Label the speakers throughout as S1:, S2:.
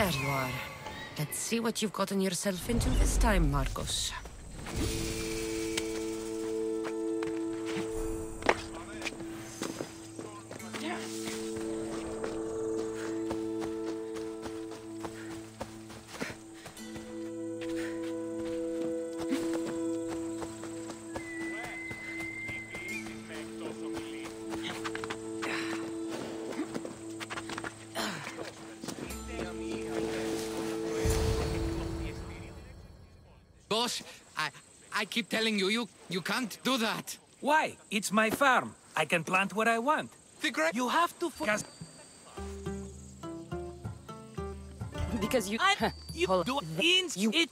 S1: There you are. Let's see what you've gotten yourself into this time, Marcos.
S2: I, I keep telling you, you, you can't do that.
S3: Why? It's my farm. I can plant what I want.
S2: The great...
S3: You have to focus.
S1: Because you...
S3: I, you
S1: Hold
S3: do
S1: on.
S3: it.
S1: You-
S3: it.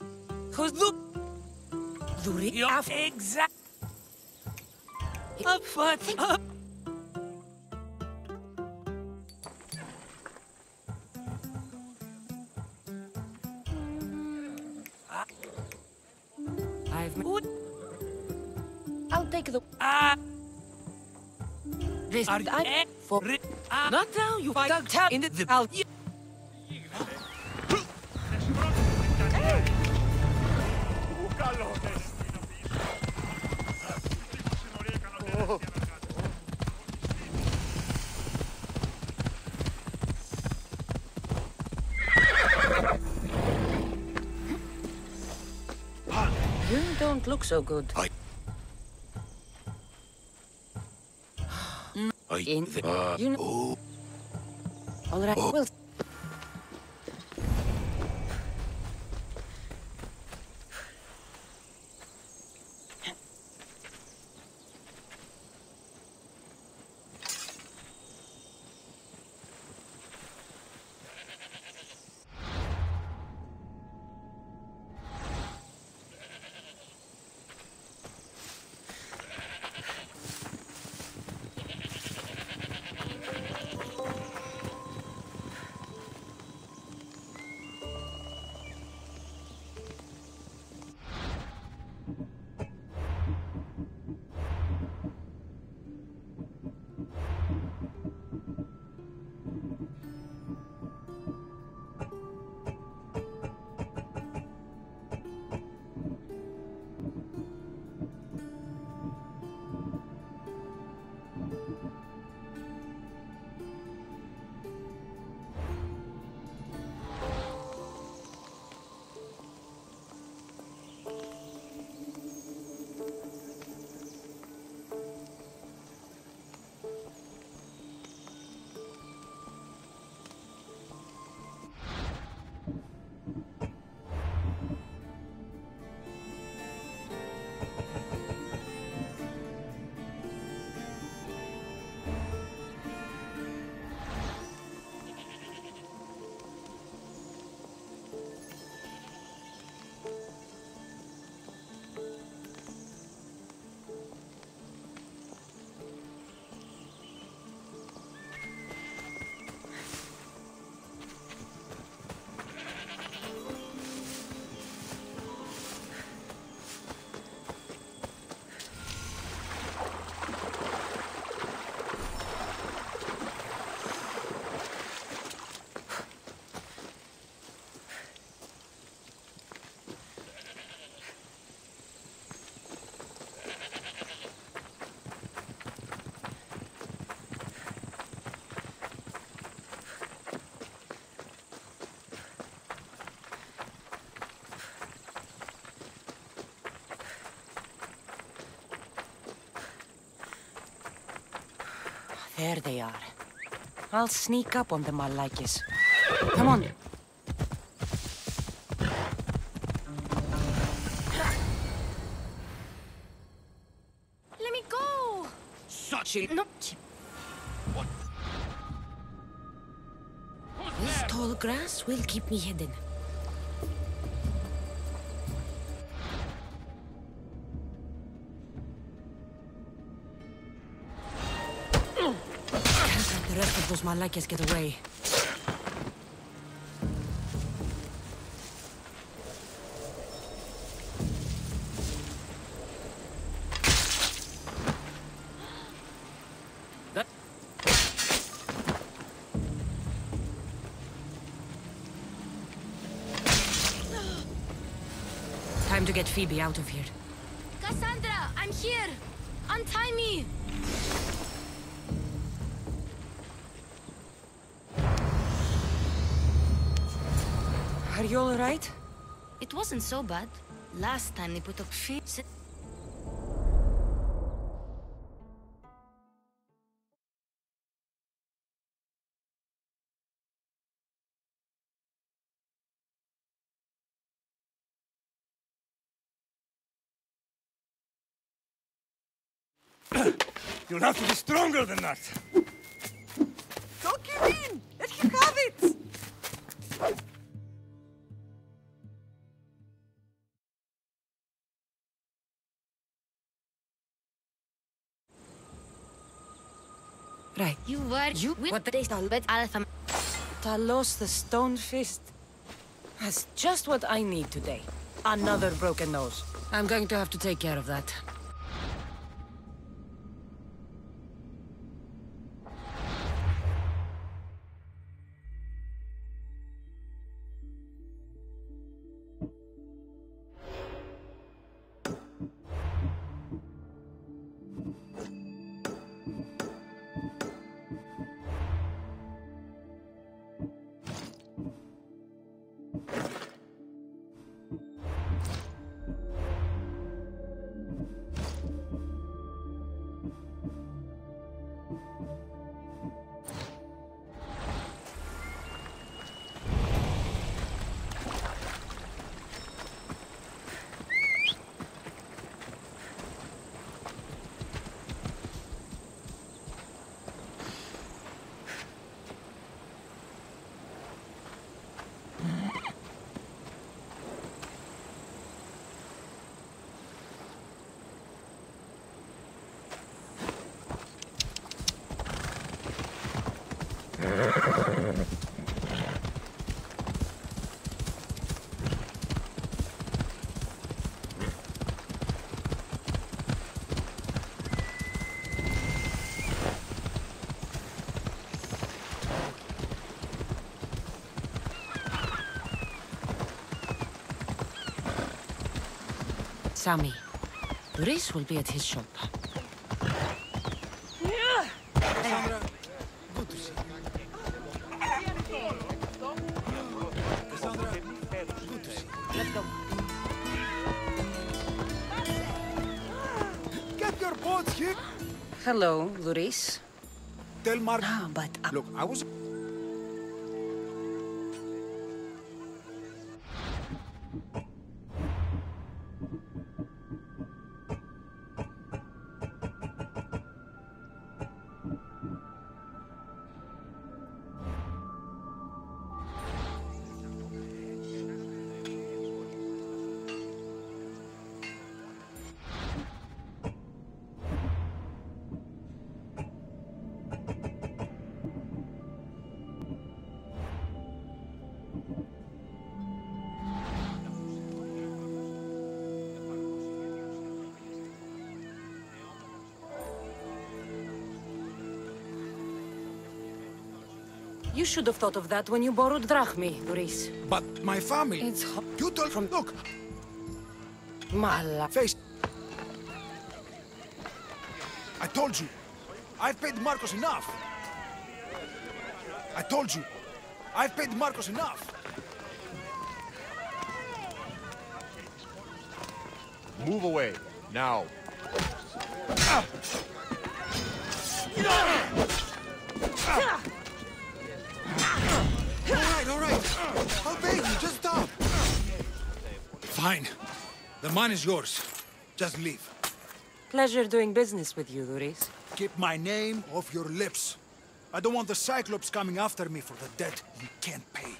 S3: Cause look,
S1: You re-
S3: exact. Up, but up.
S1: This...
S3: are you
S1: I... For...
S3: re- ah,
S1: Not now, you dug down in the... I'll...
S3: you-
S1: You don't look so good.
S4: I-
S1: In-
S4: uh,
S1: You know...
S4: oh,
S1: All right, well... There they are. I'll sneak up on them, Malakis. Come on. Let me go!
S2: Such a...
S1: No. This tall grass will keep me hidden. those Malakas get away. Time to get Phoebe out of here.
S4: Kassandra, I'm here! Untie me!
S1: Are you alright?
S4: It wasn't so bad. Last time they put up feet.
S5: You'll have to be stronger than that.
S1: Right.
S4: You were
S1: You-
S4: with
S1: what the-
S4: the Talbot Alpha.
S1: Talos the Stone Fist. That's just what I need today. Another broken nose. I'm going to have to take care of that. Sammy. Doris will be at his shop.
S5: Kassandra, good to see you. Kassandra, good to see you.
S1: Let's go.
S5: Get your boats here.
S1: Hello, Doris.
S5: Tell Mark.
S1: Ah, but... uh,
S5: Look, I was.
S1: You should have thought of that when you borrowed drachmae, Doris.
S5: But my family.
S1: It's ho-
S5: You told
S1: from-
S5: Look,
S1: Mala.
S5: face. I told you. I've paid Marcos enough. I told you. I've paid Marcos enough.
S6: Move away, now.
S5: All Fine. The money is yours. Just leave.
S1: Pleasure doing business with you, Doris.
S5: Keep my name off your lips. I don't want the Cyclops coming after me for the debt you can't pay.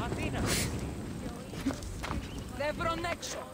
S7: Athena! Levron Nexo!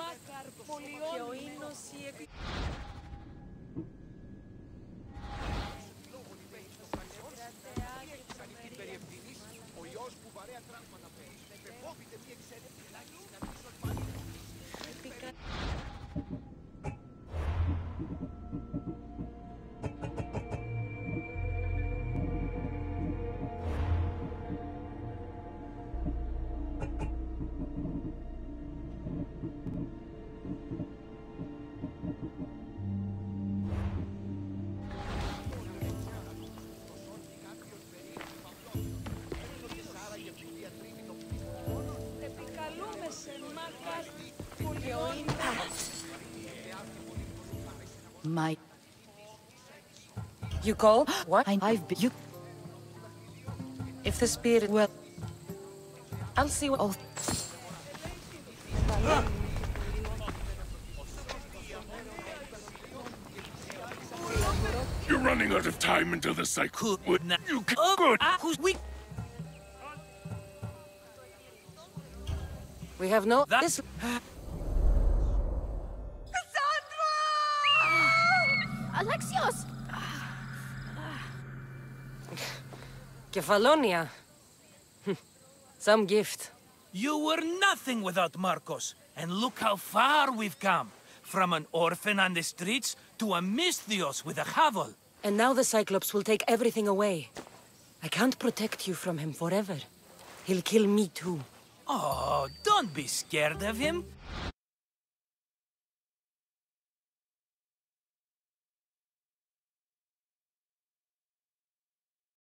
S7: Μακαρπολιών. Και ο ύμνος η
S1: You call? What?
S8: I, I've been, you,
S1: If the spirit will... I'll see what...
S8: oh,
S9: You're running out of time until the cycle.
S3: Could not.
S9: You can
S3: Oh,
S9: good.
S3: ah, who's we?
S1: We have no...
S3: That-
S1: Kefalonia. Some gift.
S3: You were nothing without Marcos, and look how far we've come. From an orphan on the streets to a Misthios with a Havel.
S1: And now the Cyclops will take everything away. I can't protect you from him forever. He'll kill me too.
S3: Oh, don't be scared of him.